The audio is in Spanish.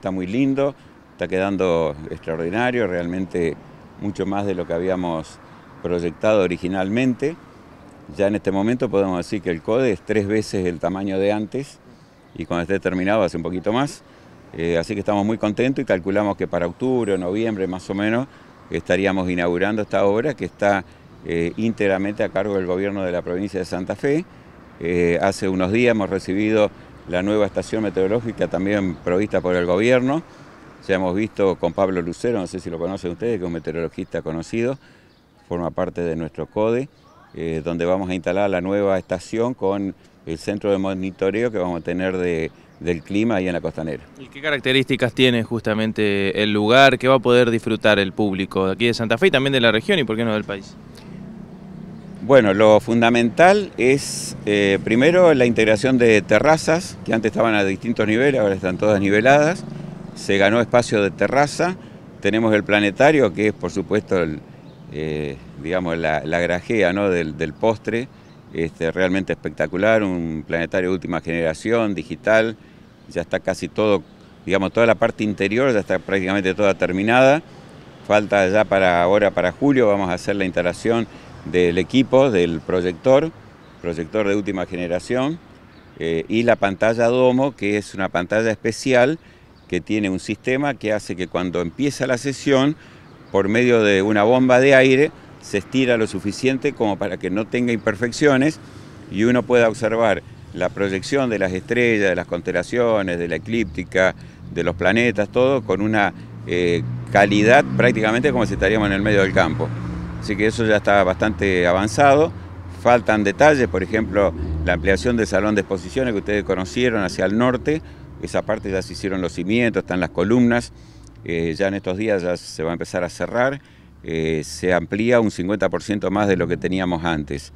Está muy lindo, está quedando extraordinario, realmente mucho más de lo que habíamos proyectado originalmente. Ya en este momento podemos decir que el CODE es tres veces el tamaño de antes y cuando esté terminado hace un poquito más. Eh, así que estamos muy contentos y calculamos que para octubre o noviembre más o menos estaríamos inaugurando esta obra que está eh, íntegramente a cargo del gobierno de la provincia de Santa Fe. Eh, hace unos días hemos recibido la nueva estación meteorológica también provista por el gobierno. Ya hemos visto con Pablo Lucero, no sé si lo conocen ustedes, que es un meteorologista conocido, forma parte de nuestro CODE, eh, donde vamos a instalar la nueva estación con el centro de monitoreo que vamos a tener del clima ahí en la costanera. ¿Y qué características tiene justamente el lugar? ¿Qué va a poder disfrutar el público de aquí de Santa Fe y también de la región y por qué no del país? Bueno, lo fundamental es eh, primero la integración de terrazas, que antes estaban a distintos niveles, ahora están todas niveladas. Se ganó espacio de terraza. Tenemos el planetario, que es por supuesto eh, digamos, la, grajea ¿no? del, postre, este, realmente espectacular, un planetario de última generación, digital, ya está casi todo, digamos, toda la parte interior ya está prácticamente toda terminada. Falta ya para ahora, para julio, vamos a hacer la instalación del equipo, del proyector, proyector de última generación, eh, y la pantalla Domo, que es una pantalla especial que tiene un sistema que hace que cuando empieza la sesión, por medio de una bomba de aire, se estira lo suficiente como para que no tenga imperfecciones y uno pueda observar la proyección de las estrellas, de las constelaciones, de la eclíptica, de los planetas, todo con una eh, calidad prácticamente como si estaríamos en el medio del campo. Así que eso ya está bastante avanzado. Faltan detalles, por ejemplo, la ampliación del salón de exposiciones que ustedes conocieron hacia el norte. Esa parte ya se hicieron los cimientos, están las columnas. Eh, ya en estos días ya se va a empezar a cerrar. Eh, se amplía un 50% más de lo que teníamos antes.